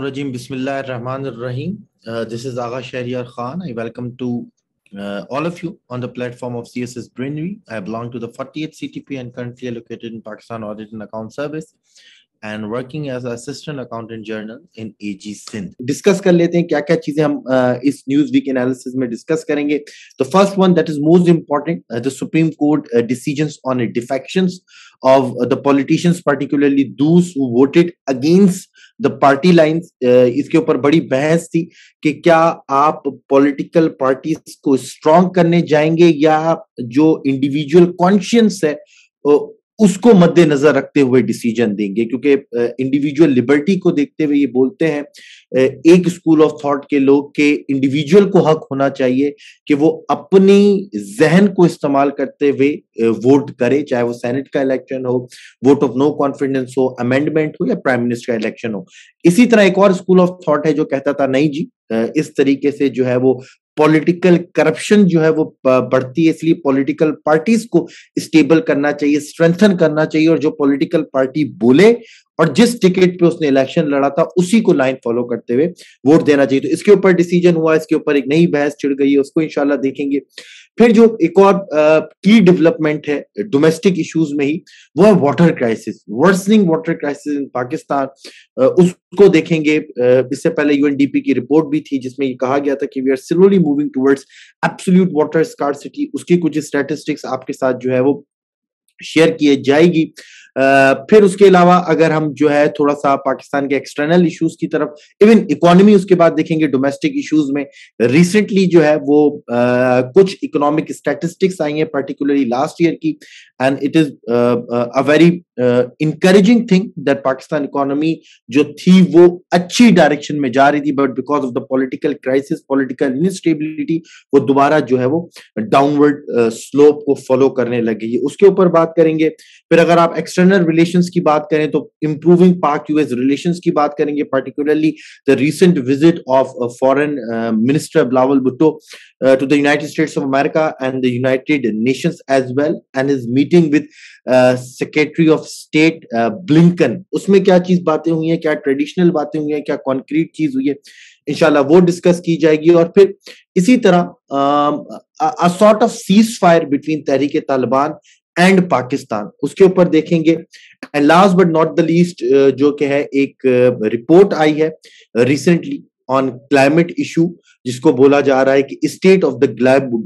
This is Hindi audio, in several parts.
Rajim. Bismillah ar-Rahman ar-Rahim. Uh, this is Agha Shahriyar Khan. I welcome to uh, all of you on the platform of CSS Brainry. I belong to the 48th CTP and currently located in Pakistan Audit and Account Service and working as assistant accountant journal in AG Sindh. Discuss कर लेते हैं क्या क्या चीज़ें हम uh, इस न्यूज़ वीक एनालिसिस में डिस्कस करेंगे तो first one that is most important the supreme court decisions on defections of uh, the politicians particularly those who voted against the party lines uh, इसके ऊपर बड़ी बहस थी कि क्या आप पॉलिटिकल पार्टीज़ को स्ट्रॉन्ग करने जाएँगे या जो इंडिविजुअल कॉन्शियंस है उसको मद्देनजर रखते हुए डिसीज़न देंगे, क्योंकि इंडिविजुअल लिबर्टी को देखते हुए ये बोलते हैं एक स्कूल ऑफ़ थॉट के लोग के इंडिविजुअल को हक होना चाहिए कि वो अपनी जहन को इस्तेमाल करते हुए वोट करे, चाहे वो सेनेट का इलेक्शन हो वोट ऑफ़ नो कॉन्फिडेंस हो अमेंडमेंट हो या प्राइम मिनिस्टर का इलेक्शन हो। इसी तरह एक और स्कूल ऑफ़ थॉट है जो कहता था, नहीं जी इस तरीके से जो है वो पॉलिटिकल करप्शन जो है वो बढ़ती है, इसलिए पॉलिटिकल पार्टीज़ को स्टेबल करना चाहिए स्ट्रेंथन करना चाहिए और जो पॉलिटिकल पार्टी बोले और जिस टिकट पे उसने इलेक्शन लड़ा था, उसी को लाइन फॉलो करते हुए वोट देना चाहिए। तो इसके ऊपर डिसीज़न हुआ, इसके ऊपर एक नई बहस छिड़ गई है, उसको इंशाला देखेंगे। फिर जो एक और की डेवलपमेंट है डोमेस्टिक इश्यूज़ में ही, वो है water crisis worsening water crisis in Pakistan उसको देखेंगे इससे पहले यूएनडीपी की रिपोर्ट भी थी, जिसमें ये कहा गया था कि we are slowly moving towards absolute water scarcity उसकी कुछ स्टेटिस्टिक्स आपके साथ जो है वो शेयर किए जाएगी। फिर उसके अलावा अगर हम जो है थोड़ा सा पाकिस्तान के एक्सटर्नल इश्यूज़ की तरफ़ इवन इकोनॉमी उसके बाद देखेंगे डोमेस्टिक इश्यूज़ में रिसेंटली जो है वो आ, कुछ इकोनॉमिक स्टैटिस्टिक्स आई हैं पर्टिकुलरली लास्ट ईयर की end it is a very encouraging thing that Pakistan economy जो थी वो अच्छी डायरेक्शन में जा रही थी but because of the political crisis political instability वो दोबारा जो है वो डाउनवर्ड स्लोप को फॉलो करने लगी है। उसके ऊपर बात करेंगे फिर अगर आप एक्सटर्नल रिलेशंस की बात करें तो इंप्रूविंग पाक यूएस रिलेशंस की बात करेंगे particularly the recent visit of foreign minister Bilawal Bhutto to the United States of America and the United Nations as well and is meeting with secretary of state Blinken उसमें क्या चीज़ बातें हुई हैं, क्या ट्रेडिशनल बातें हुई हैं, क्या कॉन्क्रीट चीज़ हुई है, इंशाल्लाह वो डिस्कस की जाएगी और फिर इसी तरह sort of ceasefire between Tehreek Taliban and Pakistan उसके ऊपर देखेंगे। And last but not the least जो कि है एक रिपोर्ट uh, आई है रिसेंटली ऑन क्लाइमेट इशू जिसको बोला जा रहा है कि state of the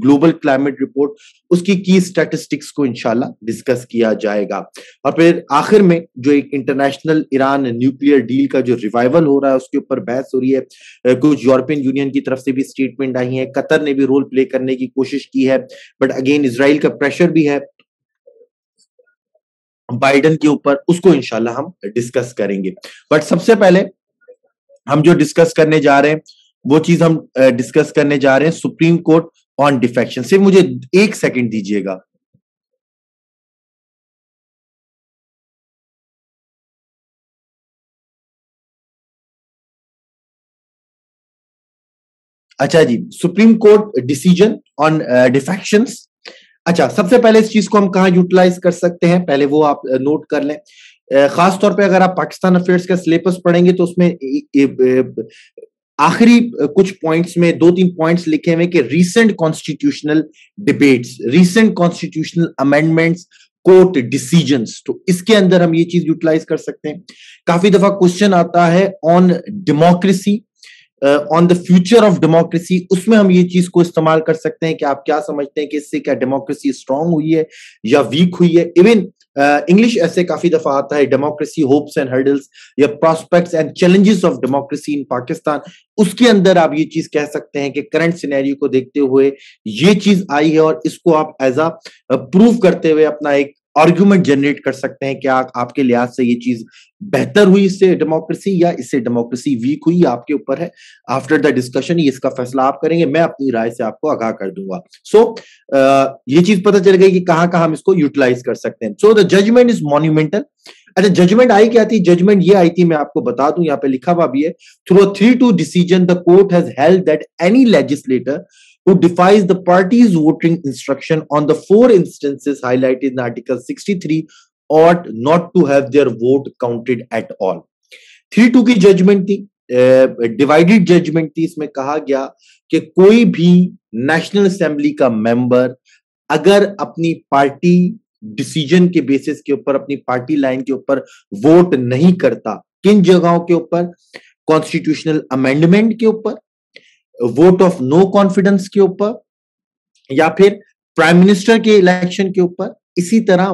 global climate report उसकी की स्टैटिस्टिक्स को इंशाल्लाह डिस्कस किया जाएगा। और फिर आखिर में जो एक इंटरनेशनल ईरान न्यूक्लियर डील का जो रिवाइवल हो रहा है उसके ऊपर बहस हो रही है कुछ यूरोपियन यूनियन की तरफ़ से भी स्टेटमेंट आई है कतर ने भी रोल प्ले करने की कोशिश की है बट अगेन इसराइल का प्रेशर भी है बाइडन के ऊपर, उसको इंशाल्लाह हम डिस्कस करेंगे। बट सबसे पहले, हम जो डिस्कस करने जा रहे हैं, वो चीज़ हम डिस्कस करने जा रहे हैं सुप्रीम कोर्ट ऑन डिफेक्शन सिर्फ़ मुझे एक सेकंड दीजिएगा। अच्छा जी supreme court decision on defections अच्छा सबसे पहले इस चीज़ को हम कहा यूटिलाइज कर सकते हैं? पहले वो आप नोट कर लें। खास तौर पे अगर आप पाकिस्तान अफेयर्स का सिलेबस पढ़ेंगे तो उसमें आखिरी कुछ पॉइंट्स में दो तीन पॉइंट्स लिखे हुए कि recent constitutional debates recent constitutional amendments court decisions तो इसके अंदर हम ये चीज़ यूटिलाइज कर सकते हैं। काफ़ी दफ़ा क्वेश्चन आता है on democracy on the future of democracy उसमें हम ये चीज़ को इस्तेमाल कर सकते हैं कि आप क्या समझते हैं कि इससे क्या डेमोक्रेसी स्ट्रांग हुई है या वीक हुई है? इवन इंग्लिश uh, ऐसे काफ़ी दफ़ा आता है डेमोक्रेसी होप्स एंड हर्डल्स या prospects and challenges of democracy in Pakistan उसके अंदर आप ये चीज़ कह सकते हैं कि करंट सिनेरियो को देखते हुए ये चीज़ आई है और इसको आप एज अ प्रूव करते हुए अपना एक आर्ग्यूमेंट जनरेट कर सकते हैं क्या आपके लिहाज से ये चीज़ बेहतर हुई इससे डेमोक्रेसी या इससे डेमोक्रेसी वीक हुई आपके ऊपर है। आफ्टर द डिस्कशन इसका फैसला आप करेंगे मैं अपनी राय से आपको आगाह कर दूँगा। सो so, ये चीज़ पता चल गई कि कहाँ कहाँ हम इसको यूटिलाइज कर सकते हैं। So the judgment is monumental अच्छा जजमेंट आई क्या थी? जजमेंट ये आई थी मैं आपको बता दूँ यहाँ पे लिखा हुआ भी है। Through three two decision the court has held that any legislator who defies the party's voting instruction on the four instances highlighted in Article 63 ought not to have their vote counted at all. Three two की जजमेंट थी डिवाइडेड जजमेंट थी, इसमें कहा गया कि कोई भी नेशनल असेंबली का मेंबर अगर अपनी पार्टी डिसीज़न के बेसिस के ऊपर, अपनी पार्टी लाइन के ऊपर वोट नहीं करता, किन जगहों के ऊपर कॉन्स्टिट्यूशनल अमेंडमेंट के ऊपर वोट ऑफ़ नो कॉन्फिडेंस के ऊपर, या फिर प्राइम मिनिस्टर के इलेक्शन के ऊपर, इसी तरह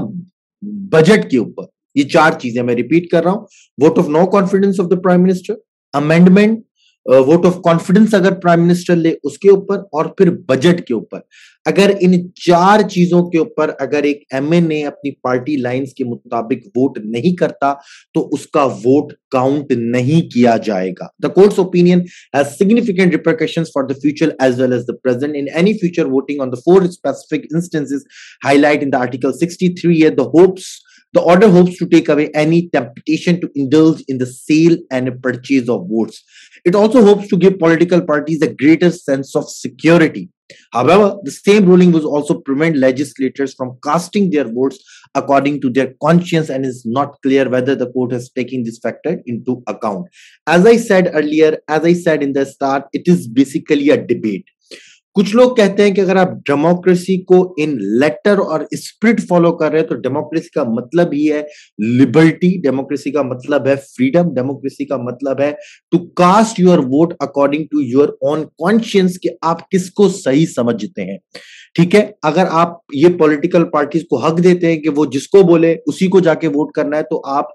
बजट के ऊपर। ये चार चीज़ें मैं रिपीट कर रहा हूँ। Vote of no confidence of the prime minister amendment vote of confidence अगर प्राइम मिनिस्टर ले उसके ऊपर, और फिर बजट के ऊपर। अगर इन चार चीज़ों के ऊपर अगर एक एमएनए अपनी पार्टी लाइंस के मुताबिक वोट नहीं करता तो उसका वोट काउंट नहीं किया जाएगा the court's opinion has significant repercussions for the future as well as the present in any future voting on the four specific instances highlight in the article 63 the hopes The order hopes to take away any temptation to indulge in the sale and purchase of votes. It also hopes to give political parties a greater sense of security. However, the same ruling will also prevent legislators from casting their votes according to their conscience and is not clear whether the court has taken this factor into account. As I said earlier, as I said in the start, it is basically a debate. कुछ लोग कहते हैं कि अगर आप डेमोक्रेसी को इन लेटर और स्प्रिट फॉलो कर रहे हैं तो डेमोक्रेसी का मतलब ही है लिबर्टी डेमोक्रेसी का मतलब है फ्रीडम डेमोक्रेसी का मतलब है to cast your vote according to your own conscience कि आप किसको सही समझते हैं। ठीक है? अगर आप ये पॉलिटिकल पार्टीज़ को हक देते हैं कि वो जिसको बोले, उसी को जाके वोट करना है तो आप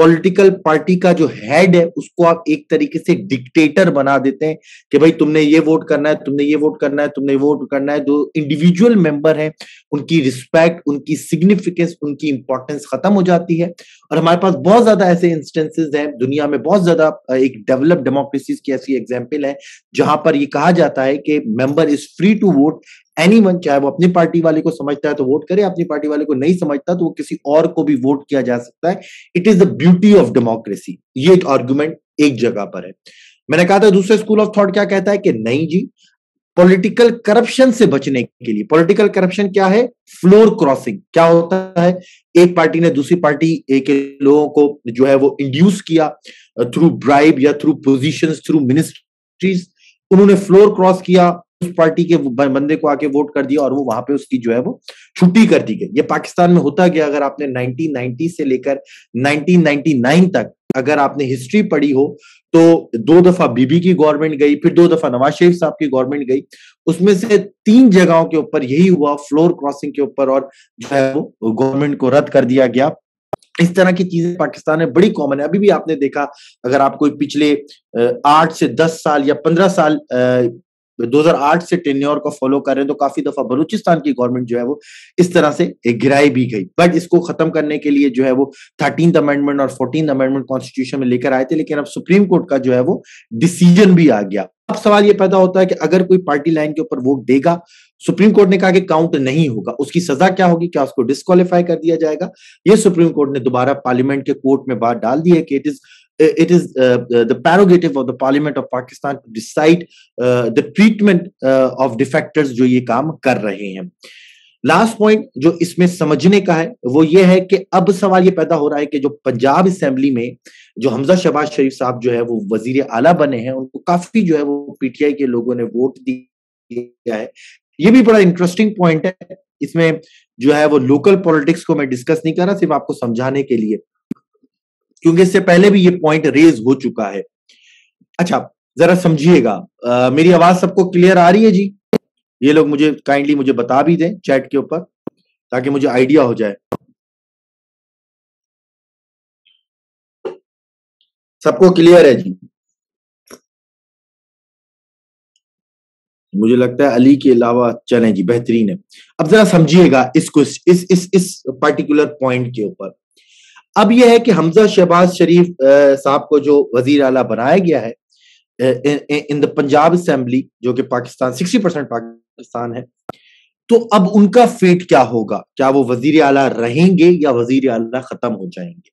पॉलिटिकल पार्टी का जो हेड है, उसको आप एक तरीके से डिक्टेटर बना देते हैं कि भाई तुमने ये वोट करना है, तुमने ये वोट करना है, तुमने वोट करना है। जो इंडिविजुअल मेंबर है, उनकी रिस्पेक्ट उनकी सिग्निफिकेंस उनकी इंपॉर्टेंस खत्म हो जाती है। और हमारे पास बहुत ज़्यादा ऐसे इंस्टेंसेज हैं, दुनिया में बहुत ज़्यादा एक डेवलप डेमोक्रेसीज की ऐसी एग्ज़ाम्पल है, जहाँ पर ये कहा जाता है कि member is free to vote any one चाहे वो अपनी पार्टी वाले को समझता है तो वोट करे, अपनी पार्टी वाले को नहीं समझता तो वो किसी और को भी वोट किया जा सकता है। It is the beauty of democracy ये एक आर्ग्यूमेंट एक जगह पर है। मैंने कहा था दूसरे स्कूल ऑफ़ थॉट क्या कहता है कि नहीं जी पॉलिटिकल करप्शन से बचने के लिए। पॉलिटिकल करप्शन क्या है? फ्लोर क्रॉसिंग क्या होता है? एक पार्टी ने दूसरी पार्टी के लोगों को जो है वो इंड्यूस किया थ्रू ब्राइब या थ्रू पोजिशन थ्रू मिनिस्ट्रीज उन्होंने फ्लोर क्रॉस किया पार्टी के बंदे को आके वोट कर दिया और वो वहाँ पे उसकी जो है वो छुट्टी कर दी गई। ये पाकिस्तान में होता गया अगर आपने 1990 से लेकर 1999 तक अगर आपने हिस्ट्री पढ़ी हो तो दो दफ़ा बीबी की गवर्नमेंट गई, फिर दो दफ़ा नवाज़ शरीफ साहब की गवर्नमेंट गई। उसमें से तीन जगहों के ऊपर यही हुआ फ्लोर क्रॉसिंग के ऊपर और जो है वो गवर्नमेंट को रद्द कर दिया गया। इस तरह की चीज़ें पाकिस्तान में बड़ी कॉमन है। अभी भी आपने देखा, अगर आप कोई पिछले आठ से दस साल या पंद्रह साल 2008 से टेन्योर को फॉलो कर रहे हैं तो काफ़ी दफ़ा बलूचिस्तान की गवर्नमेंट जो है वो इस तरह से गिराई भी गई। बट इसको खत्म करने के लिए जो है वो थर्टीन अमेंडमेंट और फोर्टीन अमेंडमेंट कॉन्स्टिट्यूशन में लेकर आए थे, लेकिन अब सुप्रीम कोर्ट का जो है वो डिसीज़न भी आ गया। अब सवाल ये पैदा होता है कि अगर कोई पार्टी लाइन के ऊपर वोट देगा, सुप्रीम कोर्ट ने कहा कि काउंट नहीं होगा, उसकी सजा क्या होगी? क्या उसको डिस्कालीफाई कर दिया जाएगा? ये सुप्रीम कोर्ट ने दोबारा पार्लियामेंट के कोर्ट में बात डाल दी है कि it is it is uh, the prerogative of the parliament of pakistan to decide uh, the treatment uh, of defectors जो ये काम कर रहे हैं। लास्ट पॉइंट जो इसमें समझने का है वो ये है कि अब सवाल ये पैदा हो रहा है कि जो पंजाब असेंबली में जो हमजा शहबाज शरीफ साहब जो है वो वज़ीर आला बने हैं उनको काफ़ी जो है वो पीटीआई के लोगों ने वोट दिया है। ये भी बड़ा इंटरेस्टिंग पॉइंट है। इसमें जो है वो लोकल पॉलिटिक्स को मैं डिस्कस नहीं कर रहा सिर्फ़ आपको समझाने के लिए। क्योंकि इससे पहले भी ये पॉइंट रेज हो चुका है। अच्छा जरा समझिएगा मेरी आवाज़ सबको क्लियर आ रही है जी? ये लोग मुझे काइंडली मुझे बता भी दें चैट के ऊपर, ताकि मुझे आइडिया हो जाए। सबको क्लियर है जी? मुझे लगता है अली के अलावा चले जी, बेहतरीन है। अब जरा समझिएगा इसको, इस इस इस पर्टिकुलर पॉइंट के ऊपर। अब यह है कि हमजा शहबाज शरीफ साहब को जो वज़ीर आला बनाया गया है इन द पंजाब असेंबली जो कि पाकिस्तान सिक्सटी परसेंट पाकिस्तान है तो अब उनका फेट क्या होगा? क्या वो वज़ीर आला रहेंगे या वज़ीर आला खत्म हो जाएँगे?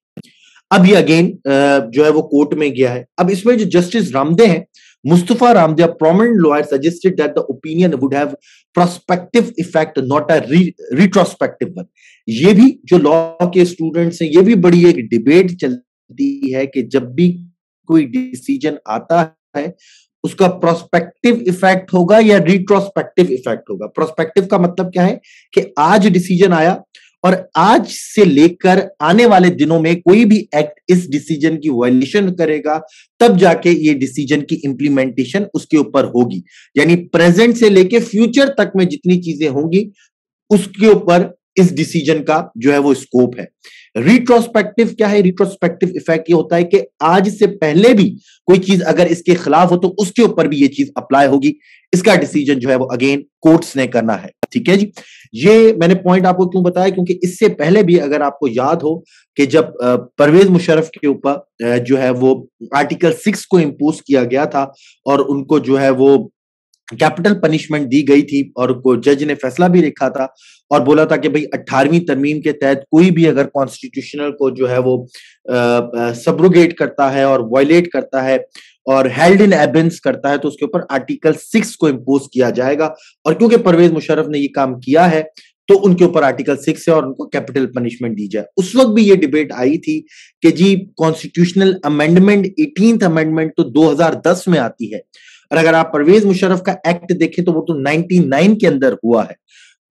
अब ये अगेन जो है वो कोर्ट में गया है। अब इसमें जो जस्टिस रामदे हैं Mustafa Ramdev, a suggested that the opinion would have prospective effect, not a re retrospective one. ये भी जो लॉ के स्टूडेंट्स हैं, ये भी बड़ी एक डिबेट चलती है कि जब भी कोई डिसीज़न आता है, उसका प्रोस्पेक्टिव इफ़ेक्ट होगा या रिट्रोस्पेक्टिव इफ़ेक्ट होगा? प्रोस्पेक्टिव का मतलब क्या है कि आज डिसीज़न आया और आज से लेकर आने वाले दिनों में कोई भी एक्ट इस डिसीज़न की वायलेशन करेगा, तब जाके ये डिसीज़न की इंप्लीमेंटेशन उसके ऊपर होगी। यानी प्रेजेंट से लेके फ्यूचर तक में जितनी चीज़ें होंगी, उसके ऊपर इस डिसीज़न का जो है वो स्कोप है। रिट्रोस्पेक्टिव क्या है? रिट्रोस्पेक्टिव इफ़ेक्ट ये होता है कि आज से पहले भी कोई चीज़ अगर इसके खिलाफ हो तो उसके ऊपर भी ये चीज़ अप्लाई होगी। इसका डिसीज़न जो है वो अगेन कोर्ट्स ने करना है। ठीक है जी? ये मैंने पॉइंट आपको क्यों बताया? क्योंकि इससे पहले भी अगर आपको याद हो कि जब परवेज मुशरफ के ऊपर जो है वो आर्टिकल सिक्स को इम्पोज किया गया था और उनको जो है वो कैपिटल पनिशमेंट दी गई थी और को जज ने फैसला भी लिखा था और बोला था कि भाई अट्ठारहवीं तरमीम के तहत कोई भी अगर कॉन्स्टिट्यूशनल को जो है वो सब्रोगेट करता है और वायलेट करता है और हेल्ड इन एबेंस करता है तो उसके ऊपर आर्टिकल सिक्स को इम्पोज किया जाएगा। और क्योंकि परवेज मुशर्रफ ने ये काम किया है तो उनके ऊपर आर्टिकल सिक्स है और उनको कैपिटल पनिशमेंट दी जाए। उस वक्त भी ये डिबेट आई थी कि जी कॉन्स्टिट्यूशनल अमेंडमेंट एटीन अमेंडमेंट तो 2010 में आती है। और अगर आप परवेज मुशर्रफ का एक्ट देखें तो वो तो 99 के अंदर हुआ है।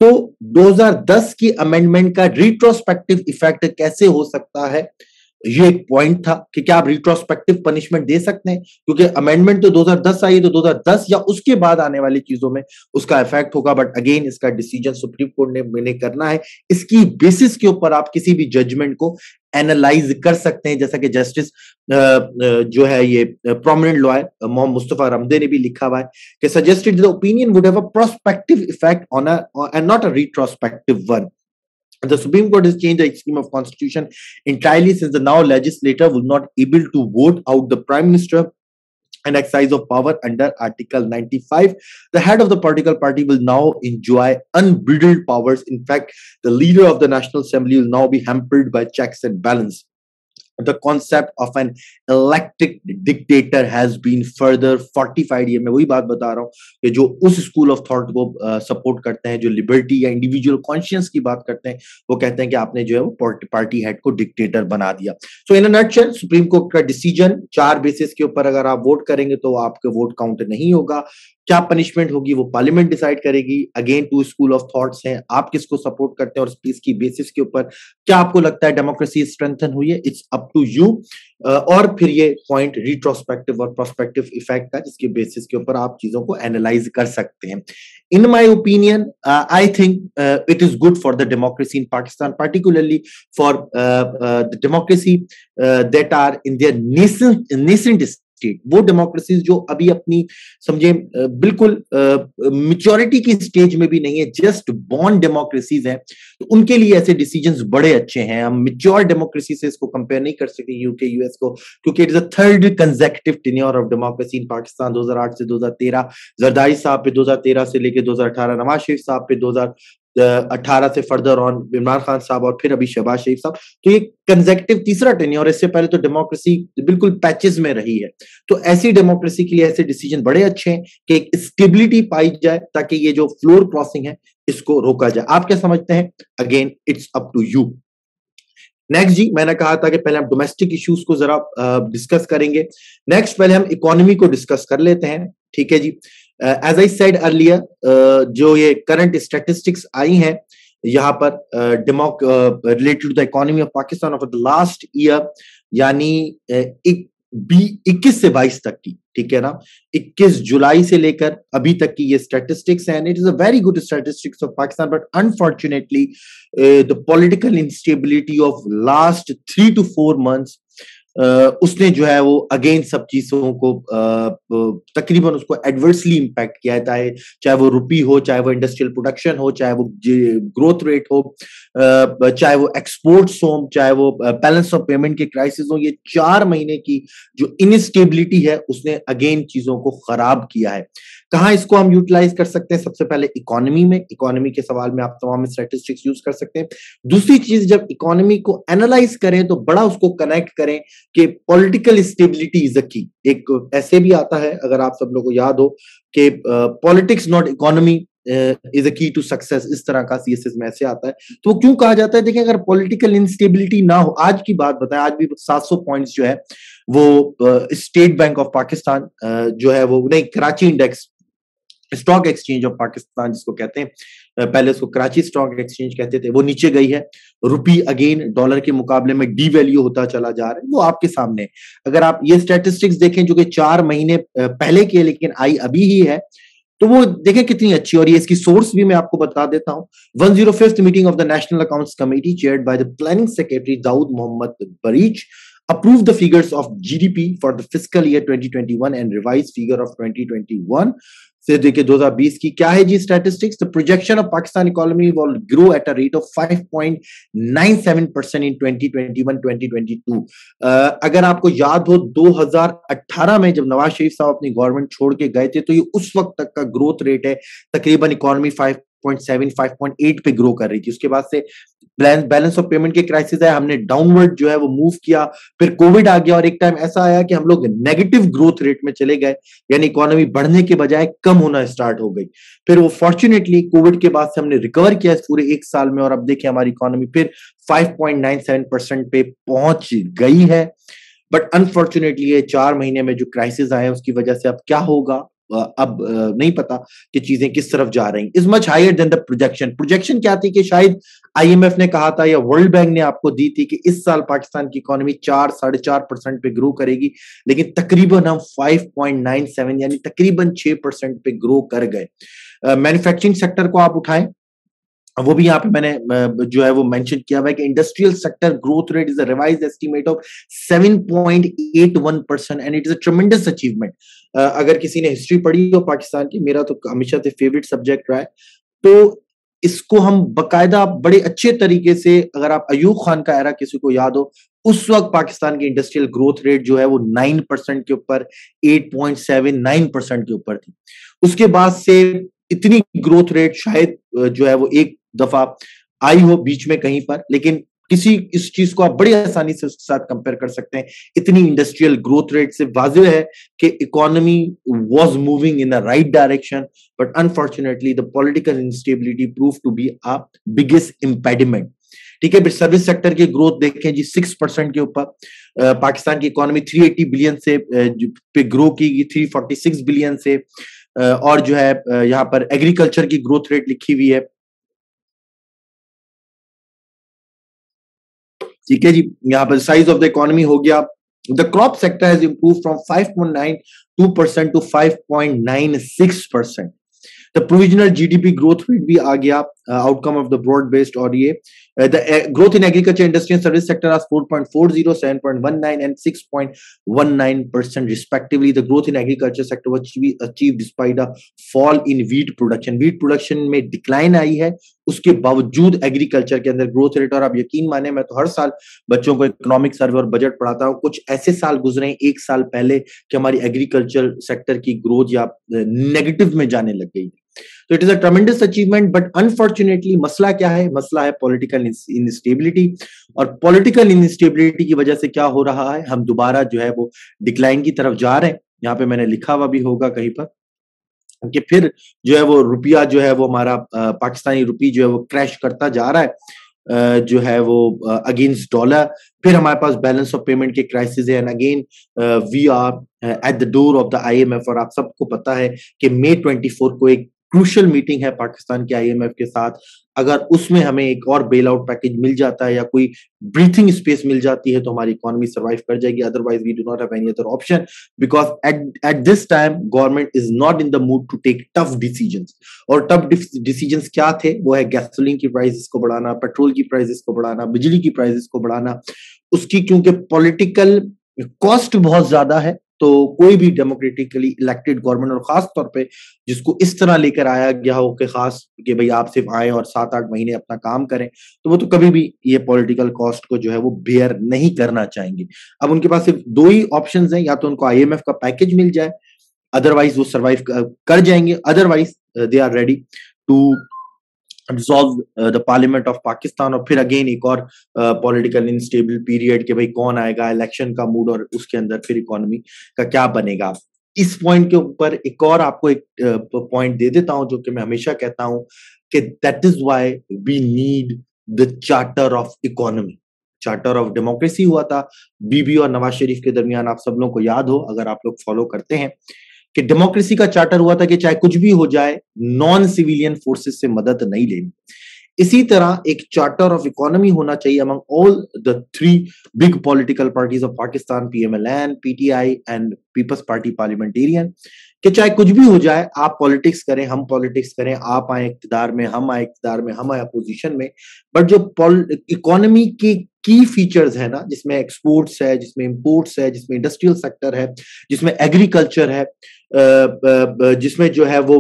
तो 2010 की अमेंडमेंट का रिट्रोस्पेक्टिव इफ़ेक्ट कैसे हो सकता है? ये एक पॉइंट था कि क्या आप रिट्रोस्पेक्टिव पनिशमेंट दे सकते हैं? क्योंकि अमेंडमेंट तो 2010 आई तो 2010 या उसके बाद आने वाली चीज़ों में उसका इफ़ेक्ट होगा। बट अगेन इसका डिसीज़न सुप्रीम कोर्ट ने, मैंने करना है। इसकी बेसिस के ऊपर आप किसी भी जजमेंट को एनालाइज कर सकते हैं जैसा कि जस्टिस जो है ये प्रोमिनेंट लॉयर मोहम्मद मुस्तफ़ा रमदे ने भी लिखा हुआ है कि suggested the opinion would have a prospective effect on a and not a retrospective one The Supreme Court has changed the scheme of constitution entirely since the now legislator was not able to vote out the prime minister and exercise of power under Article 95. The head of the political party will now enjoy unbridled powers. In fact, the leader of the National Assembly will now be hampered by checks and balance. The concept of an elected dictator has been further fortified. ये मैं वही बात बता रहा हूँ कि जो उस स्कूल ऑफ़ थॉट को सपोर्ट करते हैं, जो लिबर्टी या इंडिविजुअल कॉन्शियस की बात करते हैं, वो कहते हैं कि आपने जो है वो पार्टी हेड को डिक्टेटर बना दिया। So in nutshell supreme court का डिसीज़न चार बेसिस के ऊपर अगर आप वोट करेंगे तो आपके वोट काउंट नहीं होगा। क्या पनिशमेंट होगी, वो पार्लियामेंट डिसाइड करेगी। Again two school of thoughts हैं। आप किसको सपोर्ट करते हैं और इसकी बेसिस के ऊपर क्या आपको लगता है डेमोक्रेसी स्ट्रेंथन हुई है? इट्स अप टू यू और फिर ये पॉइंट रिट्रोस्पेक्टिव और प्रोस्पेक्टिव इफ़ेक्ट का, जिसके बेसिस के ऊपर आप चीज़ों को एनालाइज कर सकते हैं। In my opinion I think it is good for the democracy in Pakistan particularly for the democracy that are in their nascent state वो डेमोक्रेसीज जो अभी अपनी, समझे बिल्कुल मेच्योरिटी की स्टेज में भी नहीं है जस्ट बॉर्न डेमोक्रेसीज हैं तो उनके लिए ऐसे डिसीजंस बड़े अच्छे हैं। हम मेच्योर डेमोक्रेसी से इसको कंपेयर नहीं कर सकते यूके यूएस को, क्योंकि it is a third consecutive tenure of democracy in Pakistan 2008 से 2013 जरदारी साहब पे 2013 से लेके 2018 नवाज़ शरीफ साहब पे 2000 अठारह से फर्दर ऑन इमरान खान साहब और फिर अभी शहबाज शरीफ साहब। तो ये कंजेक्टिव तीसरा टेन्योर और इससे पहले तो डेमोक्रेसी बिल्कुल पैचेस में रही है। तो ऐसी डेमोक्रेसी के लिए ऐसे डिसीज़न बड़े अच्छे हैं कि एक स्टेबिलिटी पाई जाए, ताकि ये जो फ्लोर क्रॉसिंग है, इसको रोका जाए। आप क्या समझते हैं? Again it's up to you next जी, मैंने कहा था कि पहले हम डोमेस्टिक इश्यूज़ को जरा डिस्कस करेंगे। नेक्स्ट पहले हम इकोनॉमी को डिस्कस कर लेते हैं। ठीक है जी? एज आई सेड अर्लियर जो ये करंट स्टेटिस्टिक्स आई हैं, यहाँ पर डेमोक related to the economy of Pakistan of the last year यानी बी, इक्कीस से बाईस तक की, ठीक है ना? 21 जुलाई से लेकर अभी तक की ये स्टैटिस्टिक्स हैं it is a very good statistics of Pakistan but unfortunately the political instability of last three two four months उसने जो है वो अगेन सब चीज़ों को तकरीबन उसको एडवर्सली इम्पैक्ट किया है, चाहे चाहे वो रुपी हो, चाहे वो इंडस्ट्रियल प्रोडक्शन हो, चाहे वो ग्रोथ रेट हो चाहे वो एक्सपोर्ट्स हो, चाहे वो बैलेंस ऑफ़ पेमेंट के क्राइसिस हो, ये चार महीने की जो इनस्टेबिलिटी है, उसने अगेन चीज़ों को खराब किया है। कहा इसको हम यूटिलाइज कर सकते हैं? सबसे पहले इकोनॉमी में इकोनॉमी के सवाल में आप तमाम स्टेटिस्टिक्स यूज़ कर सकते हैं। दूसरी चीज़, जब इकोनॉमी को एनालाइज करें तो बड़ा उसको कनेक्ट करें कि पॉलिटिकल स्टेबिलिटी इज़ अ की एक ऐसे भी आता है, अगर आप सब लोगों को याद हो, कि politics not economy is a key to success इस तरह का सीएसएस में ऐसे आता है। तो क्यों कहा जाता है? देखिए, अगर पॉलिटिकल इंस्टेबिलिटी ना हो, आज की बात बताएँ, आज भी 700 पॉइंट्स जो है, वो स्टेट बैंक ऑफ़ पाकिस्तान जो है वो, नहीं Karachi index stock exchange of Pakistan जिसको कहते हैं पहले उसको कराची स्टॉक एक्सचेंज कहते थे, वो नीचे गई है। रुपी अगेन डॉलर के मुकाबले में डी वैल्यू होता चला जा रहा है, वो आपके सामने अगर आप ये स्टैटिस्टिक्स देखें, जो कि चार महीने पहले के लेकिन आई अभी ही है तो वो देखें कितनी अच्छी और ये इसकी सोर्स भी मैं आपको बता देता हूँ। One zero fifth meeting of the national accounts committee chaired by the planning secretary Daud Mohammad Bareech approve the figures of GDP for the fiscal year 2021 and revised figure of 2021 से देखिए 2020 की क्या है जी statistics the projection of Pakistan economy will grow at a rate of 5.97 percent in 2021 2022 अगर आपको याद हो 2018 में जब नवाज़ शरीफ साहब अपनी गवर्नमेंट छोड़ के गए थे तो ये उस वक्त तक का ग्रोथ रेट है। तकरीबन इकोनॉमी 5.7 5.8 पे ग्रो कर रही थी। उसके बाद से बैलेंस ऑफ़ पेमेंट के क्राइसिस है, हमने डाउनवर्ड जो है वो मूव किया। फिर कोविड आ गया और एक टाइम ऐसा आया कि हम लोग नेगेटिव ग्रोथ रेट में चले गए। यानी इकोनॉमी बढ़ने के बजाय कम होना स्टार्ट हो गई। फिर वो फॉर्चुनेटली कोविड के बाद से हमने रिकवर किया इस पूरे एक साल में और अब देखिए हमारी इकोनॉमी फिर 5.97 परसेंट पे पहुँच गई है। बट अनफॉर्चुनेटली ये चार महीने में जो क्राइसिस आए उसकी वजह से अब क्या होगा? अब नहीं पता कि चीज़ें किस तरफ़ जा रही is much higher than the projection projection क्या थी कि शायद आईएमएफ ने कहा था या वर्ल्ड बैंक ने आपको दी थी कि इस साल पाकिस्तान की इकोनॉमी चार, साढ़े चार परसेंट पे ग्रो करेगी, लेकिन तकरीबन हम 5.97 यानी तकरीबन छह परसेंट पे ग्रो कर गए। मैन्युफैक्चरिंग सेक्टर को आप उठाएँ। वो भी यहाँ पे मैंने जो है वो मेंशन किया हुआ है कि industrial sector growth rate is a revise estimate of 7.81 percent and it is a tremendous achievement अगर किसी ने हिस्ट्री पढ़ी हो पाकिस्तान की, मेरा तो हमेशा से फेवरेट सब्जेक्ट रहा है। तो इसको हम बकायदा बड़े अच्छे तरीके से, अगर आप अयूब खान का एरा किसी को याद हो, उस वक्त पाकिस्तान की इंडस्ट्रियल ग्रोथ रेट जो है वो नाइन परसेंट के ऊपर eight point seven nine percent के ऊपर थी। उसके बाद से इतनी ग्रोथ रेट शायद जो है वो एक दफ़ा आई हो बीच में कहीं पर, लेकिन किसी, इस चीज़ को आप बड़ी आसानी से उसके साथ कंपेयर कर सकते हैं। इतनी इंडस्ट्रियल ग्रोथ रेट से वाजिब है कि economy was moving in the right direction but unfortunately the political instability prove to be a biggest impediment ठीक है सर्विस सेक्टर की ग्रोथ देखें जी सिक्स परसेंट के ऊपर पाकिस्तान की इकोनॉमी 380 बिलियन से पे ग्रो की गई 346 बिलियन से और जो है यहाँ पर एग्रीकल्चर की ग्रोथ रेट लिखी हुई है। ठीक है जी? यहाँ पर साइज़ ऑफ़ द इकोनॉमी हो गया। The crop sector has improve from 5.92 percent to 5.96 percent the provisional GDP growth rate भी आ गया outcome of the broad based और ये Uh, the uh, growth in agriculture, industry, and service sector are 4.40, 7.19, and 6.19 percent respectively. The growth in agriculture sector was achieved despite a fall in wheat production. Wheat production में decline आई है उसके बावजूद एग्रीकल्चर के अंदर ग्रोथ रेट और आप यकीन माने मैं तो हर साल बच्चों को इकोनॉमिक सर्वे और बजट पढ़ाता हूँ कुछ ऐसे साल गुजरे एक साल पहले कि हमारी एग्रीकल्चर सेक्टर की ग्रोथ या नेगेटिव में जाने लग गई तो it is a tremendous achievement but unfortunately मसला क्या है मसला है पॉलिटिकल इनस्टेबिलिटी और पॉलिटिकल इनस्टेबिलिटी की वजह से क्या हो रहा है? हम दोबारा जो है वो डिक्लाइन की तरफ़ जा रहे हैं। यहाँ पे मैंने लिखा हुआ भी होगा कहीं पर कि फिर जो है वो रुपया जो है वो हमारा पाकिस्तानी रुपी जो है वो क्रैश करता जा रहा है जो है वो अगेंस्ट डॉलर फिर हमारे पास बैलेंस ऑफ़ पेमेंट के crisis and again we are at the door of the IMF और आप सबको पता है कि मई 24 को एक क्रूशल मीटिंग है पाकिस्तान के आईएमएफ के साथ। अगर उसमें हमें एक और बेल आउट पैकेज मिल जाता है या कोई ब्रीथिंग स्पेस मिल जाती है तो हमारी इकोनॉमी सर्वाइव कर जाएगी। Otherwise we do not have any other option because at at this time government is not in the mood to take tough decision और टफ डिसीज़न क्या थे? वो है गैसोलीन की प्राइसेस को बढ़ाना पेट्रोल की प्राइसेस को बढ़ाना, बिजली की प्राइसेस को बढ़ाना। उसकी क्योंकि पॉलिटिकल कॉस्ट बहुत ज़्यादा है तो कोई भी डेमोक्रेटिकली इलेक्टेड गवर्नमेंट और खास तौर पे जिसको इस तरह लेकर आया गया हो कि खास कि भाई आप सिर्फ़ आए और सात आठ महीने अपना काम करें तो वो तो कभी भी ये पॉलिटिकल कॉस्ट को जो है वो बेयर नहीं करना चाहेंगे। अब उनके पास सिर्फ़ दो ही ऑप्शन हैं, या तो उनको आईएमएफ का पैकेज मिल जाए अदरवाइज़ वो सर्वाइव कर जाएँगे otherwise they are ready to dissolve the parliament of Pakistan और फिर अगेन एक और पॉलिटिकल इनस्टेबल पीरियड के भाई कौन आएगा इलेक्शन का मूड और उसके अंदर फिर इकोनॉमी का क्या बनेगा। इस पॉइंट के ऊपर एक और आपको एक पॉइंट uh, दे देता हूँ जो कि मैं हमेशा कहता हूँ कि that is why we need the charter of economy charter of democracy हुआ था। बीबी और नवाज़ शरीफ के दरमियान आप सब लोगों को याद हो अगर आप लोग फॉलो करते हैं। कि डेमोक्रेसी का चार्टर हुआ था कि चाहे कुछ भी हो जाए नॉन सिविलियन फोर्सेस से मदद नहीं लेनी। इसी तरह एक चार्टर ऑफ़ इकोनॉमी होना चाहिए among all the three big political parties of Pakistan PMLN PTI and peoples party parliamentarian कि चाहे कुछ भी हो जाए, आप पॉलिटिक्स करें, हम पॉलिटिक्स करें, आप आए इकतदार में, हम आए इकतदार में, हम आए अपोजिशन में। बट जो इकोनॉमी की की फीचर्स है ना, जिसमें एक्सपोर्ट्स है, जिसमें इम्पोर्ट्स है, जिसमें इंडस्ट्रियल सेक्टर है, जिसमें एग्रीकल्चर है जिसमें जो है वो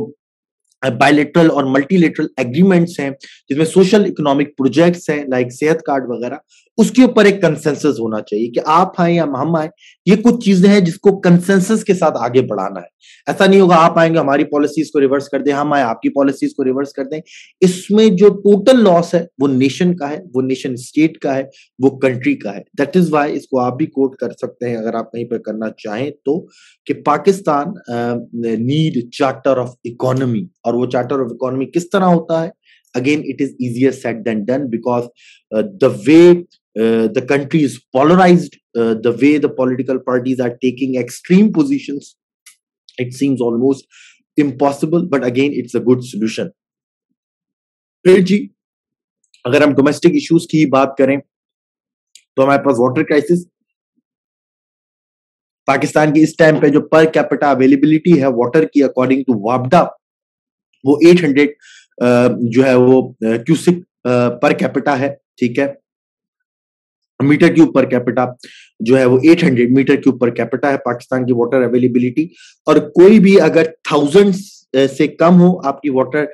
बायोलिट्रल और मल्टीलेटरल एग्रीमेंट्स हैं, जिसमें सोशल इकोनॉमिक प्रोजेक्ट्स हैं लाइक सेहत कार्ड वगैरह। उसके ऊपर एक कंसेंसस होना चाहिए कि आप आए या हम आए। ये कुछ चीज़ें हैं जिसको कंसेंसस के साथ आगे बढ़ाना है। ऐसा नहीं होगा आप आएँगे हमारी पॉलिसीज़ को रिवर्स कर दें हम आए आपकी पॉलिसीज़ को रिवर्स कर दें। इसमें जो टोटल लॉस है वो नेशन का है वो नेशन स्टेट का है वो कंट्री का है। दैट इज़ वाई इसको आप भी कोट कर सकते हैं अगर आप कहीं पर करना चाहें तो कि Pakistan need charter of economy और वो चार्टर ऑफ़ इकोनॉमी किस तरह होता है? It is easier said than done because uh, the way uh, the country is polarized, uh, the way the political parties are taking extreme positions, it seems almost impossible. But again, it's a good solution. फिर जी अगर हम डोमेस्टिक इश्यूज़ की बात करें तो हमारे पास वाटर क्राइसिस पाकिस्तान की इस टाइम पे जो पर कैपिटा अवेलेबिलिटी है वाटर की अकॉर्डिंग टू वापडा वो 800 जो है वो क्यूसिक पर कैपिटा है ठीक है मीटर क्यूब पर कैपिटा जो है वो 800 मीटर क्यूब पर कैपिटा है पाकिस्तान की वाटर अवेलेबिलिटी और कोई भी अगर थाउज़ेंड से कम हो आपकी वाटर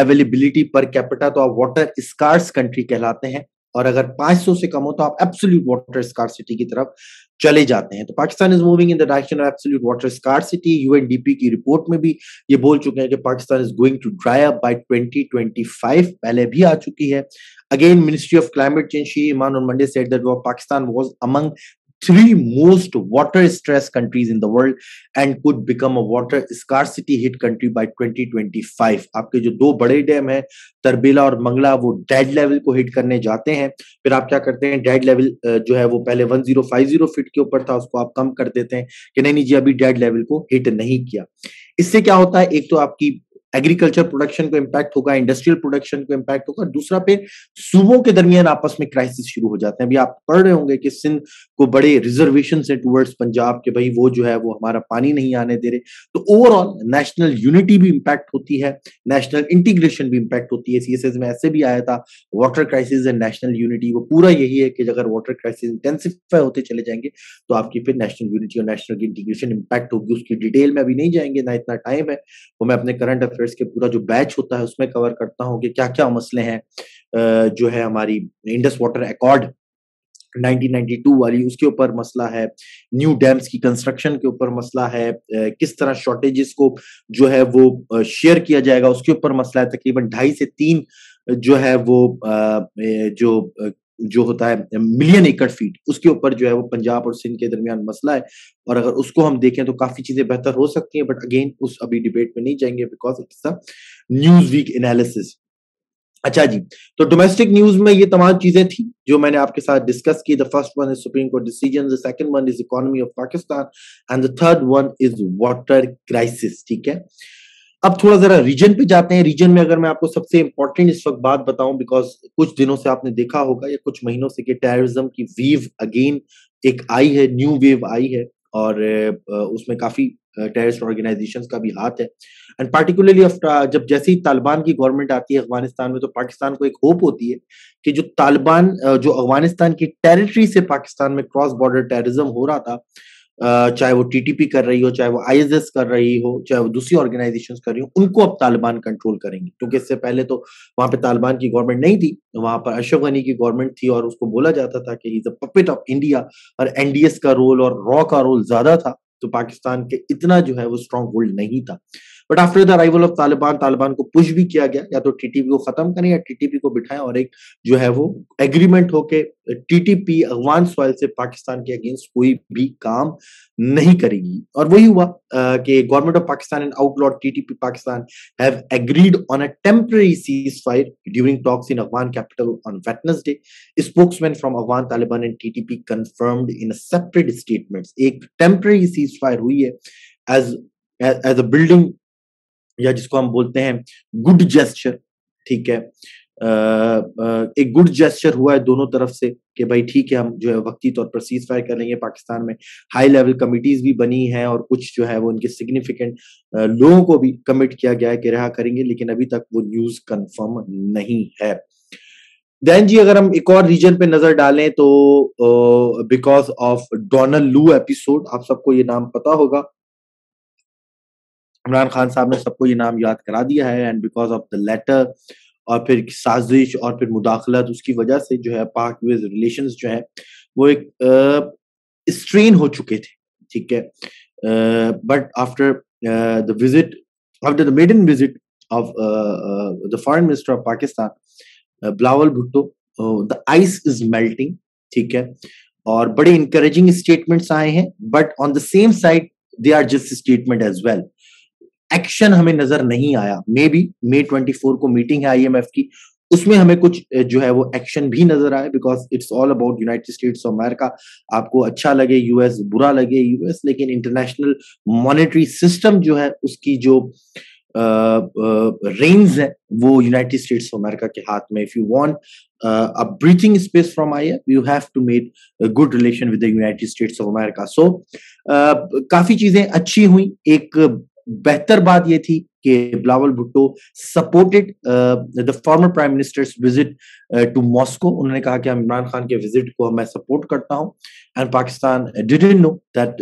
अवेलेबिलिटी पर कैपिटा तो आप वाटर स्कार्स कंट्री कहलाते हैं। और अगर 500 से कम हो तो आप एब्सोल्यूट वाटर स्कार्सिटी की तरफ़ चले जाते हैं। तो Pakistan is moving in the direction of absolute water scarcity UNDP की रिपोर्ट में भी ये बोल चुके हैं कि Pakistan is going to dry up by 2025 पहले भी आ चुकी है। Again ministry of climate Change, Shi Iman on Monday said that Pakistan was among three most water stressed countries in the world and could become a water scarcity hit country by 2025 आपके जो दो बड़े डैम है तरबेला और मंगला वो डेड लेवल को हिट करने जाते हैं। फिर आप क्या करते हैं डेड लेवल जो है वो पहले 1050 फीट के ऊपर था, उसको आप कम कर देते हैं कि नहीं जी, अभी डेड लेवल को हिट नहीं किया। इससे क्या होता है? एक तो आपकी एग्रीकल्चर प्रोडक्शन को इम्पैक्ट होगा इंडस्ट्रियल प्रोडक्शन को इम्पैक्ट होगा। दूसरा पे सूबों के दरमियान आपस में क्राइसिस शुरू हो जाते हैं। अभी आप पढ़ रहे होंगे कि सिंध को बड़े रिजर्वेशन से टूवर्ड्स पंजाब के भाई वो जो है, वो हमारा पानी नहीं आने दे रहे। तो ओवरऑल नेशनल यूनिटी भी इम्पैक्ट होती है नेशनल इंटीग्रेशन भी इम्पैक्ट होती है। सीएसएस में ऐसे भी आया था water crisis and national unity वो पूरा यही है कि अगर वाटर क्राइसिस इंटेंसिफाई होते चले जाएँगे तो आपकी फिर नेशनल यूनिटी और नेशनल इंटीग्रेशन इम्पैक्ट होगी। उसकी डिटेल में अभी नहीं जाएँगे, ना इतना टाइम है। वो मैं अपने करंट अफेयर अफेयर्स के पूरा जो बैच होता है उसमें कवर करता हूँ कि क्या क्या मसले हैं जो है हमारी इंडस वाटर अकॉर्ड 1992 वाली, उसके ऊपर मसला है न्यू डैम्स की कंस्ट्रक्शन के ऊपर मसला है किस तरह शॉर्टेजेस को जो है वो शेयर किया जाएगा, उसके ऊपर मसला है, तकरीबन ढाई से तीन जो है वो जो जो होता है मिलियन एकड़ फीट, उसके ऊपर जो है वो पंजाब और सिंध के दरमियान मसला है। और अगर उसको हम देखें तो काफ़ी चीज़ें बेहतर हो सकती हैं बट अगेन उस अभी डिबेट में नहीं जाएँगे because it's a news week analysis अच्छा जी तो डोमेस्टिक न्यूज़ में ये तमाम चीज़ें थी, जो मैंने आपके साथ डिस्कस की। The first one is supreme court decision the second one is economy of Pakistan and the third one is water crisis ठीक है? अब थोड़ा जरा रीजन पे जाते हैं। रीजन में अगर मैं आपको सबसे इंपॉर्टेंट इस वक्त बात बताऊँ बिकॉज़ कुछ दिनों से आपने देखा होगा, या कुछ महीनों से कि टेररिज्म की वीव अगेन एक आई है न्यू वेव आई है, और उसमें काफ़ी टेररिस्ट ऑर्गेनाइजेशंस का भी हाथ है। एंड पार्टिकुलरली जब जैसे ही तालिबान की गवर्नमेंट आती है अफ़गानिस्तान में तो पाकिस्तान को एक होप होती है कि जो तालिबान जो अफ़गानिस्तान की टेरिटरी से पाकिस्तान में क्रॉस बॉर्डर टेररिज्म हो रहा था चाहे वो टीटीपी कर रही हो, चाहे वो आईएसएस कर रही हो, चाहे वो दूसरी ऑर्गेनाइजेशंस कर रही हो, उनको अब तालिबान कंट्रोल करेंगे। क्योंकि इससे पहले तो वहाँ पे तालिबान की गवर्नमेंट नहीं थी, वहाँ पर अशोक गनी की गवर्नमेंट थी और उसको बोला जाता था कि is a puppet of India और एनडीएस का रोल और रॉ का रोल ज़्यादा था तो पाकिस्तान के इतना जो है वो स्ट्रॉन्ग होल्ड नहीं था। But after the arrival of Taliban Taliban को पुश भी किया गया, या तो टीटीपी को खत्म करें या टीटीपी को बिठाएँ और एक जो है वो एग्रीमेंट होके टीटीपी अफगान सॉइल से पाकिस्तान के अगेंस्ट कोई भी काम नहीं करेगी। और वही हुआ कि government of Pakistan and outlaw TTP Pakistan have agreed on a temporary cease fire during talks in Afghan capital on Wednesday spokesman from Afghan Taliban and TTP confirmed in separate statements एक टेम्पररी सीज फायर हुई है एज एज अ बिल्डिंग या जिसको हम बोलते हैं गुड जेस्चर ठीक है? एक गुड जेस्चर हुआ है दोनों तरफ़ से कि भाई ठीक है, हम जो है वक्ती तौर पर सीज फायर कर लेंगे पाकिस्तान में। हाई लेवल कमिटीज भी बनी हैं और कुछ जो है वो उनके सिग्निफिकेंट लोगों को भी कमिट किया गया है कि रहा करेंगे, लेकिन अभी तक वो न्यूज़ कंफर्म नहीं है। देन जी अगर हम एक और रीजन पे नज़र डालें तो बिकॉज़ ऑफ़ डोनल लू एपिसोड आप सबको ये नाम पता होगा। इमरान खान साहब ने सबको ये नाम याद करा दिया है and because of the letter और फिर साजिश और फिर मुदाखलत, उसकी वजह से जो है पाक यूएस रिलेशन जो है, वो एक स्ट्रेन हो चुके थे, ठीक है? But after the visit after the maiden visit of the foreign minister of Pakistan Bilawal Bhutto the ice is melting ठीक है? और बड़े इंकरेजिंग स्टेटमेंट्स आए हैं but on the same side they are just statement as well action हमें नज़र नहीं आया। Maybe May twenty four को मीटिंग है आईएमएफ की। उसमें हमें कुछ जो है वो एक्शन भी नज़र आए because it's all about United States of America आपको अच्छा लगे यूएस बुरा लगे यूएस लेकिन इंटरनेशनल मॉनेटरी सिस्टम जो है उसकी जो रेंज uh, है वो यूनाइटेड स्टेट्स ऑफ़ अमेरिका के हाथ में। If you want a breathing space from I F you have to make good relation with the United States of America so काफ़ी चीज़ें अच्छी हुई। एक बेहतर बात यह थी कि Bilawal Bhutto supported the former prime minister's visit to Moscow उन्होंने कहा कि हम इमरान खान के विज़िट को मैं सपोर्ट करता हूँ। And Pakistan didn't know that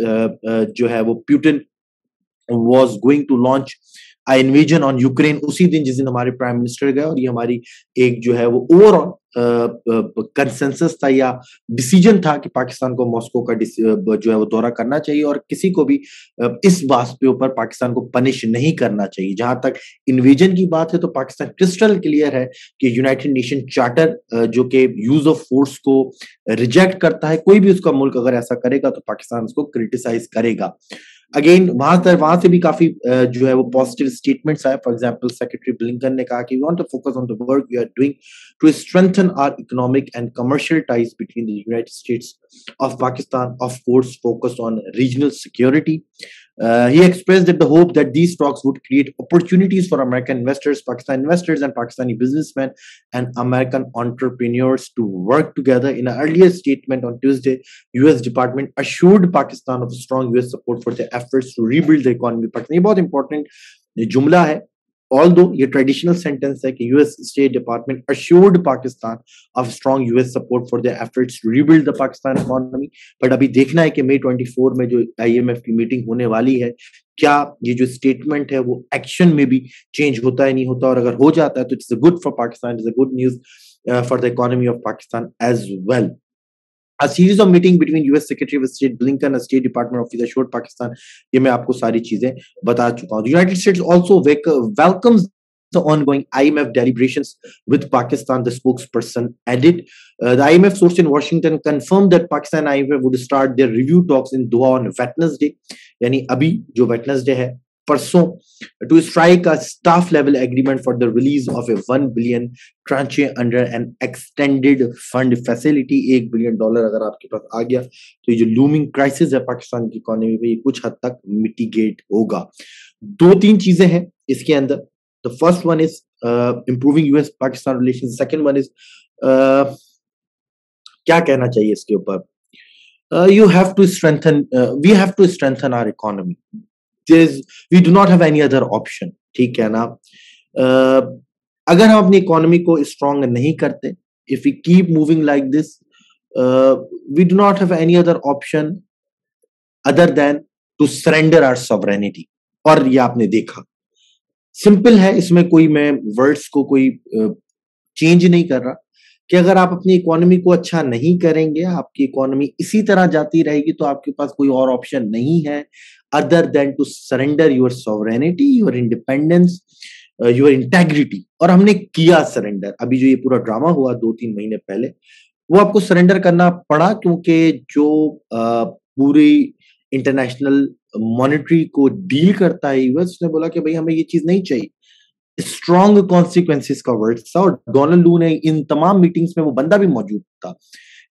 जो है वो Putin was going to launch I invasion on Ukraine उसी दिन जिस दिन हमारे प्राइम मिनिस्टर गए और ये हमारी एक जो है वो ओवरऑल कंसेंसस था या डिसीज़न था कि पाकिस्तान को मॉस्को का जो है वो दौरा करना चाहिए और किसी को भी इस बात के ऊपर पाकिस्तान को पनिश नहीं करना चाहिए। जहाँ तक इन्वेजन की बात है तो पाकिस्तान क्रिस्टल क्लियर है कि यूनाइटेड नेशन चार्टर जो कि यूज़ ऑफ़ फोर्स को रिजेक्ट करता है, कोई भी उसका मुल्क अगर ऐसा करेगा तो पाकिस्तान उसको क्रिटिसाइज करेगा। अगेन वहाँ से वहाँ से भी काफ़ी जो है वो पॉजिटिव स्टेटमेंट्स आए। फॉर एग्जांपल सेक्रेटरी ब्लिंकन ने कहा कि we want to focus on the work we are doing to strengthen our economic and commercial ties between the United States of Pakistan of course focus on regional security Uh, he expressed that the hope that these talks would create opportunities for American investors, Pakistan investors, and Pakistani businessmen and American entrepreneurs to work together. In an earlier statement on Tuesday, U.S. Department assured Pakistan of strong U.S. support for their efforts to rebuild the economy. Pakistan, ये बहुत important जुमला है although ये traditional sentence है कि US State Department assured Pakistan of strong US support for their efforts to rebuild the Pakistan economy but अभी देखना है कि May 24 में जो IMF की मीटिंग होने वाली है क्या ये जो स्टेटमेंट है वो एक्शन में भी चेंज होता है नहीं होता और अगर हो जाता है तो it's good for Pakistan it's a good news for the economy of Pakistan as well a series of meeting between US Secretary of State Blinken and State Department Office assured Pakistan ये मैं आपको सारी चीजें बता चुका हूँ United States also welcomes the ongoing IMF deliberations with Pakistan, the spokesperson added. Uh, the IMF source in Washington confirmed that Pakistan IMF would start their review talks in Doha on Wednesday. यानी अभी जो Wednesday है परसों to strike a staff level agreement for the release of a 1 billion tranche under an extended fund facility, एक बिलियन डॉलर अगर आपके पास आ गया तो ये जो लूमिंग क्राइसिस है पाकिस्तान की इकोनॉमी में, ये कुछ हद तक मिटिगेट होगा। दो तीन चीज़ें हैं इसके अंदर। The first one is improving US Pakistan relation second one is क्या कहना चाहिए इसके ऊपर? You have to strengthen we have to strengthen our economy we do not have any other option ठीक है ना? uh, अगर हम अपनी इकोनॉमी को स्ट्रॉन्ग नहीं करते if you keep moving like this we do not have any other option other than to surrender our sovereignty और ये आपने देखा। सिंपल है इसमें कोई मैं वर्ड्स को कोई चेंज नहीं कर रहा। कि अगर आप अपनी इकोनॉमी को अच्छा नहीं करेंगे आपकी इकोनॉमी इसी तरह जाती रहेगी तो आपके पास कोई और ऑप्शन नहीं है। Other than to surrender your sovereignty your independence your integrity और हमने किया सरेंडर अभी जो ये पूरा ड्रामा हुआ दो तीन महीने पहले, वो आपको सरेंडर करना पड़ा क्योंकि जो पूरी इंटरनेशनल मॉनिटरी को डील करता है यूएस उसने बोला कि भाई हमें ये चीज़ नहीं चाहिए। स्ट्रॉन्ग कॉन्सिक्वेंसेस का वर्ड था और डोनाल्ड लू ने इन तमाम मीटिंग्स में वो बंदा भी मौजूद था।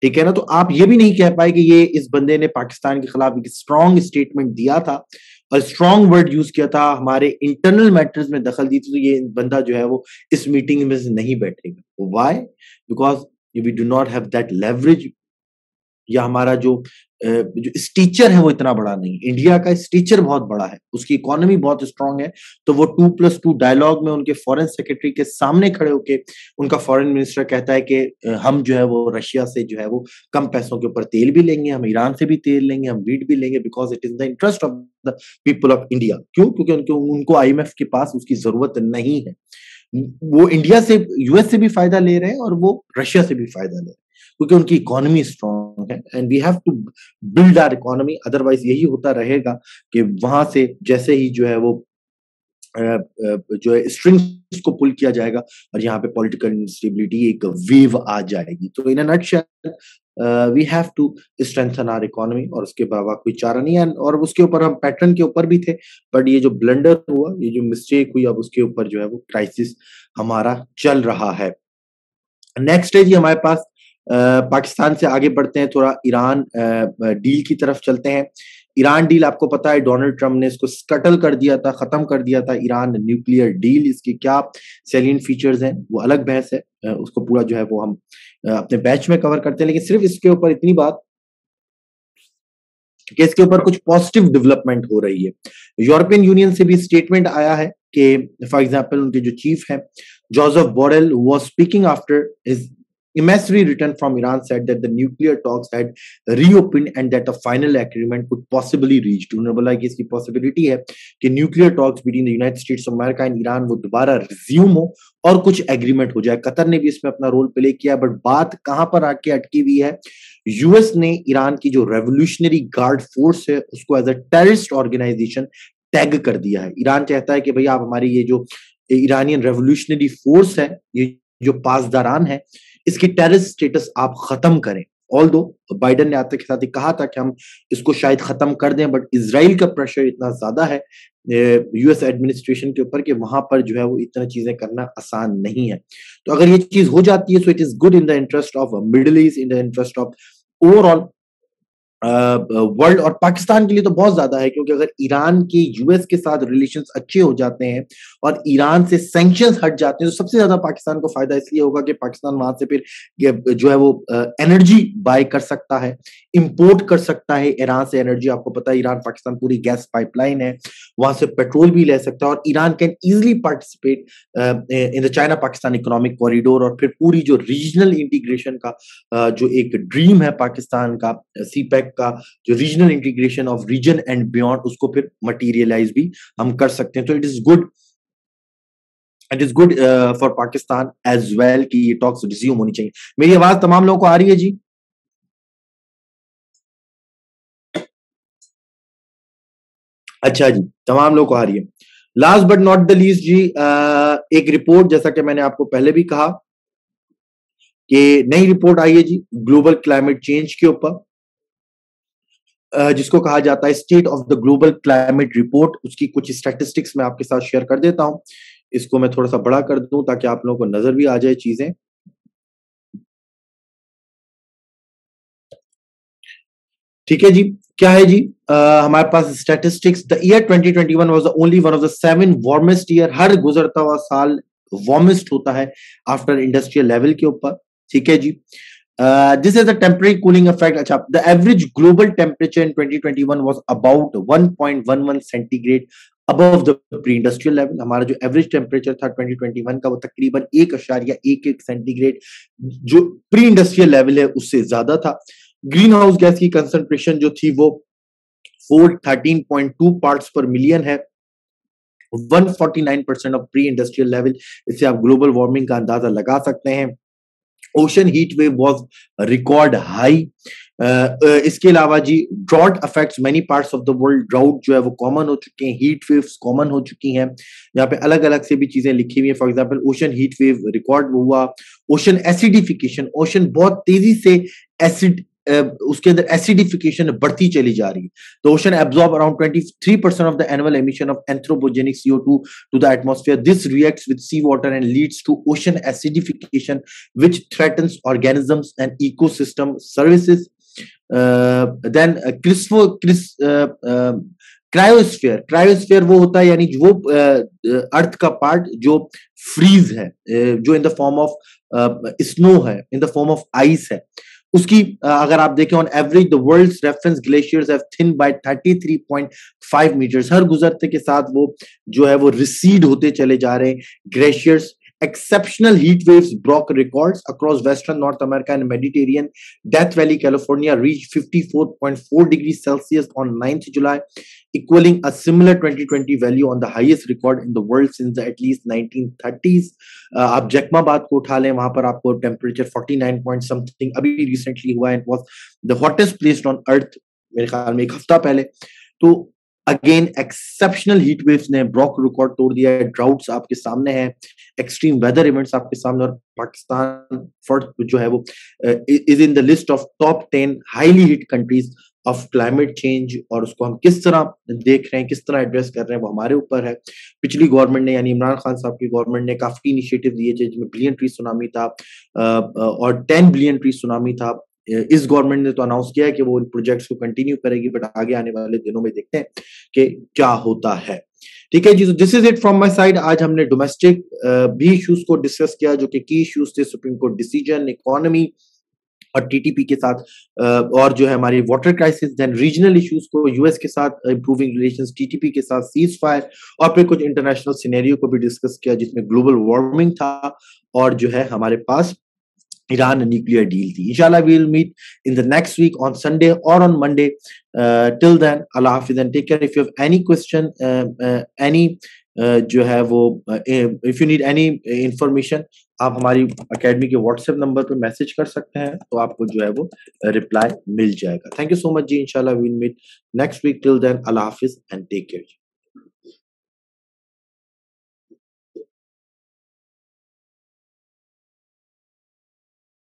ठीक है ना? तो आप ये भी नहीं कह पाए कि ये इस बंदे ने पाकिस्तान के खिलाफ एक स्ट्रांग स्टेटमेंट दिया था और स्ट्रॉन्ग वर्ड यूज़ किया था, हमारे इंटरनल मैटर्स में दखल दी थी तो ये बंदा जो है वो इस मीटिंग में नहीं बैठेगा। Why because we do not have that leverage या हमारा जो जो स्टीचर है वो इतना बड़ा नहीं, इंडिया का स्टीचर बहुत बड़ा है, उसकी इकोनॉमी बहुत स्ट्रांग है तो वो टू प्लस टू डायलॉग में उनके फॉरेन सेक्रेटरी के सामने खड़े होके, उनका फॉरेन मिनिस्टर कहता है कि हम जो है वो रशिया से जो है वो कम पैसों के ऊपर तेल भी लेंगे, हम ईरान से भी तेल लेंगे, हम वीट भी लेंगे because it is the interest of the people of India क्यों? क्योंकि उनको उनको आईएमएफ के पास उसकी ज़रूरत नहीं है। वो इंडिया से यूएस से भी फ़ायदा ले रहे हैं और वो रशिया से भी फ़ायदा ले रहे हैं। क्योंकि उनकी इकोनॉमी स्ट्रांग है and we have to build our economy otherwise यही होता रहेगा कि वहाँ से जैसे ही जो है वो जो है स्ट्रिंग्स को पुल किया जाएगा और यहाँ पे पॉलिटिकल इंस्टेबिलिटी एक वेव आ जाएगी। तो in we have to strengthen our economy और उसके अलावा कोई चारा नहीं है, और उसके ऊपर हम पैटर्न के ऊपर भी थे बट ये जो ब्लंडर हुआ, ये जो मिस्टेक हुई, अब उसके ऊपर जो है वो क्राइसिस हमारा चल रहा है। नेक्स्ट है जी हमारे पास पाकिस्तान से आगे बढ़ते हैं, थोड़ा ईरान डील की तरफ़ चलते हैं। ईरान डील आपको पता है, डोनाल्ड ट्रंप ने इसको स्कटल कर दिया था, खत्म कर दिया था, ईरान न्यूक्लियर डील, इसकी क्या सेलियन फीचर्स हैं, वो अलग बहस है उसको पूरा जो है वो हम अपने बैच में कवर करते हैं, लेकिन सिर्फ़ इसके ऊपर इतनी बात कि इसके ऊपर कुछ पॉजिटिव डेवलपमेंट हो रही है। यूरोपियन यूनियन से भी स्टेटमेंट आया है कि फॉर एग्ज़ाम्पल उनके जो चीफ हैं Joseph Borrell was speaking after his Emissary written from Iran said that the nuclear talks had reopened and that a final agreement could possibly reach. उन्होंने बोला इसकी पॉसिबिलिटी है कि nuclear talks between the United States of America and Iran वो दोबारा रिज्यूम हो और कुछ एग्रीमेंट हो जाए। कतर ने भी इसमें अपना रोल प्ले किया बट बात कहाँ पर आके अटकी हुई है? यूएस ने ईरान की जो रेवोल्यूशनरी गार्ड फोर्स है, उसको as a terrorist organisation tag कर दिया है। ईरान चाहता है कि भाई आप हमारी ये जो ईरानियन रेवोल्यूशनरी फोर्स है, ये जो पासदारान है इसकी टेररिस्ट स्टेटस आप खत्म करें। ऑल दो बाइडन ने आपके साथ ही कहा था कि हम इसको शायद खत्म कर दें बट इसराइल का प्रेशर इतना ज़्यादा है यूएस एडमिनिस्ट्रेशन के ऊपर कि वहाँ पर जो है वो इतना चीज़ें करना आसान नहीं है। तो अगर ये चीज़ हो जाती है so it is good in the interest of Middle East in the interest of overall world और पाकिस्तान के लिए तो बहुत ज़्यादा है, क्योंकि अगर ईरान के यूएस के साथ रिलेशंस अच्छे हो जाते हैं और ईरान से सैंक्शंस हट जाते हैं तो सबसे ज़्यादा पाकिस्तान को फ़ायदा इसलिए होगा कि पाकिस्तान वहाँ से फिर जो है वो एनर्जी बाय कर सकता है इंपोर्ट कर सकता है। ईरान से एनर्जी आपको पता है, ईरान पाकिस्तान पूरी गैस पाइपलाइन है, वहाँ से पेट्रोल भी ले सकता है और Iran can easily participate in the China Pakistan economic corridor और फिर पूरी जो रीजनल इंटीग्रेशन का जो एक ड्रीम है पाकिस्तान का सी का जो regional integration of region and beyond उसको फिर मटीरियलाइज भी हम कर सकते हैं। तो it is good it is good for Pakistan as well कि ये टॉक्स रिज्यूम होनी चाहिए। मेरी आवाज़ तमाम लोगों को आ रही है जी? अच्छा जी तमाम लोग को आ रही है। Last but not the least जी आ, एक रिपोर्ट जैसा कि मैंने आपको पहले भी कहा कि नई रिपोर्ट आई है जी ग्लोबल क्लाइमेट चेंज के ऊपर। जिसको कहा जाता है state of the global climate report उसकी कुछ स्टैटिस्टिक्स मैं आपके साथ शेयर कर देता हूँ। इसको मैं थोड़ा सा बड़ा कर दूँ ताकि आप लोगों को नज़र भी आ जाए चीज़ें। ठीक है जी। क्या है जी? uh, हमारे पास statistics the year 2021 was the only one of the seven warmest year हर गुजरता हुआ साल वार्मेस्ट होता है आफ्टर इंडस्ट्रियल लेवल के ऊपर। ठीक है जी। This is a temporary cooling effect अच्छा the average global temperature in 2021 was about 1.11 centigrade above the pre industrial level हमारा जो एवरेज टेम्परेचर था 2021 का वो तकरीबन एक अशारिया एक एक सेंटीग्रेड जो प्री इंडस्ट्रियल लेवल है उससे ज़्यादा था। ग्रीन हाउस गैस की कंसंट्रेशन जो थी वो four thirteen point per million है। 149 percent of pre industrial level इससे आप ग्लोबल वार्मिंग का अंदाज़ा लगा सकते हैं। Ocean heat wave was record high इसके अलावा जी drought affects many parts of the world drought जो है वो कॉमन हो चुके हैं हीट वेव्स कॉमन हो चुकी हैं यहाँ पे अलग अलग से भी चीज़ें लिखी हुई है for example ocean heat wave record हुआ ओशन एसिडिफिकेशन ओशन बहुत तेज़ी से एसिड उसके अंदर एसिडिफिकेशन बढ़ती चली जा रही है। Ocean absorb around 23 percent of the annual emission of anthropogenic CO2 to the atmosphere. This reacts with seawater and leads to ocean acidification which threatens organisms and ecosystem services. Uh, then uh, क्रिस्फो क्रिस क्रायोस्फेयर क्रायोस्फेयर वो होता है यानी वो अर्थ का पार्ट जो फ्रीज है जो in the form of snow है in the form of ice है। उसकी अगर आप देखें on average the world's reference glaciers have thin by 33.5 metres हर गुजरते के साथ वो जो है, वो रिसीड होते चले जा रहे हैं glaciers exceptional heat waves broke records across western north america and mediterranean death valley california reached 54.4 degrees celsius on 9th july equaling a similar 2020 value on the highest record in the world since the at least 1930s uh, आप जैकमाबाद को उठा लें वहाँ पर आपको टेम्परेचर 49 पॉइंट समथिंग अभी रिसेंटली हुआ and was the hottest place on earth मेरे ख्याल में एक हफ़्ता पहले तो अगेन एक्सेप्शनल हीट वेव्स ने ब्रॉक रिकॉर्ड तोड़ दिया है। ड्राउट्स आपके सामने है। एक्सट्रीम वेदर इवेंट्स आपके सामने और पाकिस्तान फ़र्स्ट जो है वो is in the list of top ten highly hit countries of climate change और उसको हम किस तरह देख रहे हैं, किस तरह एड्रेस कर रहे हैं वो हमारे ऊपर है। पिछली गवर्नमेंट ने, यानी इमरान खान साहब की गवर्नमेंट ने काफ़ी इनिशिएटिव दिए थे जिसमें बिलियन ट्री सुनामी था और टेन बिलियन ट्री सुनामी था। इस गवर्नमेंट ने तो अनाउंस किया है कि वो इन प्रोजेक्ट्स को कंटिन्यू करेगी बट आगे आने वाले दिनों में देखते हैं कि क्या होता है। ठीक है जी तो this is it from my side आज हमने डोमेस्टिक भी इश्यूज़ को डिस्कस किया, जो कि की इश्यूज़ थे सुप्रीम कोर्ट डिसीज़न इकोनॉमी और टीटीपी के साथ और जो है हमारी water crisis then regional issues को यूएस के साथ इंप्रूविंग रिलेशंस टीटीपी के साथ सीज फायर और फिर कुछ इंटरनेशनल सिनेरियो को भी डिस्कस किया, जिसमें ग्लोबल वार्मिंग था, और जो है हमारे पास Iran nuclear deal thi. Inshallah, we'll meet in the next week on Sunday or on Monday. Uh, till then, Allah Hafiz and take care. If you have any question, uh, uh, any जो है वो if you need any information आप हमारी अकेडमी के व्हाट्सएप नंबर पर मैसेज कर सकते हैं तो आपको जो है वो रिप्लाई मिल जाएगा थैंक यू सो मच जी इंशाल्लाह will meet next week till then अल्लाह हाफिज एंड टेक केयर